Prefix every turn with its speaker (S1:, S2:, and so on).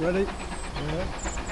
S1: Ready? Yeah.